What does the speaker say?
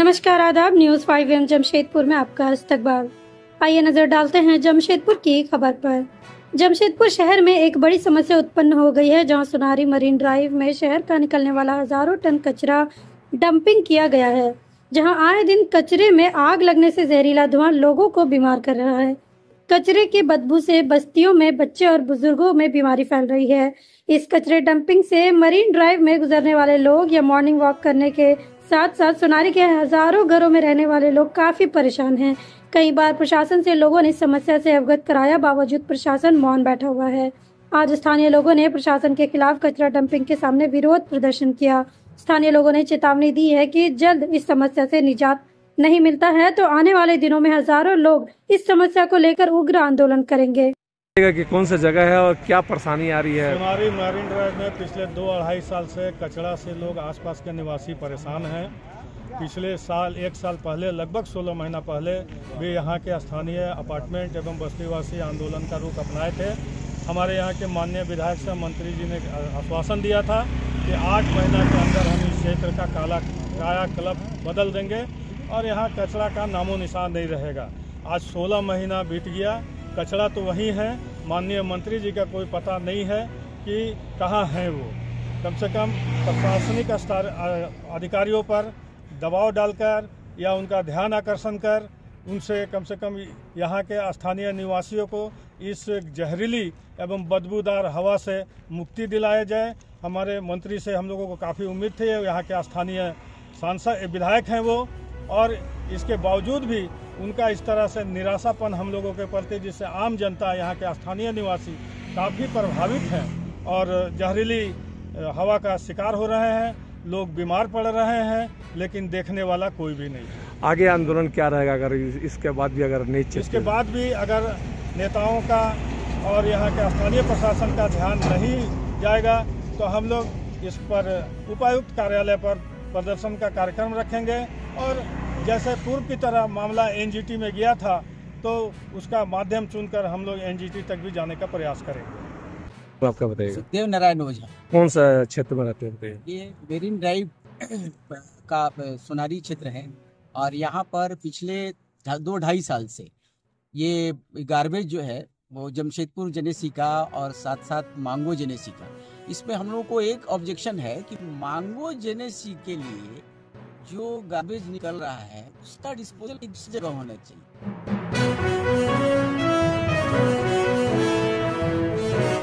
नमस्कार, आदाब। News five M Jamshedpur में आपका इस्तकबाल। आइए नज़र डालते हैं जमशेदपुर की खबर पर। जमशेदपुर शहर में एक बड़ी समस्या उत्पन्न हो गई है, जहाँ सुनारी मरीन ड्राइव में शहर का निकलने वाला हज़ारों टन कचरा डंपिंग किया गया है, जहाँ आए दिन कचरे में आग लगने से जहरीला धुआँ लोगों को बीमार कर रहा है। कचरे की बदबू से बस्तियों में बच्चे और बुज़ुर्गों में बीमारी फैल रही है। इस कचरे डंपिंग से मरीन ड्राइव में गुजरने वाले लोग या मॉर्निंग वॉक करने के साथ साथ सोनारी के हज़ारों घरों में रहने वाले लोग काफ़ी परेशान हैं। कई बार प्रशासन से लोगों ने समस्या से अवगत कराया, बावजूद प्रशासन मौन बैठा हुआ है। आज स्थानीय लोगों ने प्रशासन के खिलाफ कचरा डंपिंग के सामने विरोध प्रदर्शन किया। स्थानीय लोगों ने चेतावनी दी है कि जल्द इस समस्या से निजात नहीं मिलता है तो आने वाले दिनों में हज़ारों लोग इस समस्या को लेकर उग्र आंदोलन करेंगे। कि कौन सा जगह है और क्या परेशानी आ रही है। हमारी मरीन ड्राइव में पिछले दो अढ़ाई साल से कचरा से लोग आसपास के निवासी परेशान हैं। पिछले साल, एक साल पहले, लगभग 16 महीना पहले भी यहाँ के स्थानीय अपार्टमेंट एवं बस्तीवासी आंदोलन का रूप अपनाए थे। हमारे यहाँ के माननीय विधायक से मंत्री जी ने आश्वासन दिया था कि आठ महीना के अंदर हम इस क्षेत्र का काला काया क्लब बदल देंगे और यहाँ कचरा का नामो निशान नहीं रहेगा। आज 16 महीना बीत गया, कचरा तो वही है माननीय मंत्री जी का कोई पता नहीं है कि कहाँ हैं वो। कम से कम प्रशासनिक स्तर अधिकारियों पर दबाव डालकर या उनका ध्यान आकर्षण कर उनसे कम से कम यहाँ के स्थानीय निवासियों को इस जहरीली एवं बदबूदार हवा से मुक्ति दिलाया जाए। हमारे मंत्री से हम लोगों को काफ़ी उम्मीद थी, यहाँ के स्थानीय सांसद, विधायक हैं वो, और इसके बावजूद भी उनका इस तरह से निराशापन हम लोगों के प्रति जिससे आम जनता यहाँ के स्थानीय निवासी काफ़ी प्रभावित हैं और जहरीली हवा का शिकार हो रहे हैं लोग बीमार पड़ रहे हैं लेकिन देखने वाला कोई भी नहीं। आगे आंदोलन क्या रहेगा अगर इसके बाद भी अगर नहीं इसके बाद भी अगर नेताओं का और यहाँ के स्थानीय प्रशासन का ध्यान नहीं जाएगा तो हम लोग इस पर उपायुक्त कार्यालय पर प्रदर्शन का कार्यक्रम रखेंगे और जैसे पूर्व की तरह मामला एनजीटी में गया था तो उसका माध्यम चुनकर हम लोग एनजीटी तक भी जाने का प्रयास करेंगे। आपका बताइएगा देव नारायण ओझा। कौन सा क्षेत्र में रहते हैं? ये मेरीन ड्राइव का सोनारी क्षेत्र है और यहाँ पर पिछले दो ढाई साल से ये गार्बेज जो है वो जमशेदपुर जनेसी का और साथ साथ मांगो जनेसी का। इसमें हम लोगों को एक ऑब्जेक्शन है कि मांगो जेनेसी के लिए जो गार्बेज निकल रहा है उसका डिस्पोजल किस जगह होना चाहिए?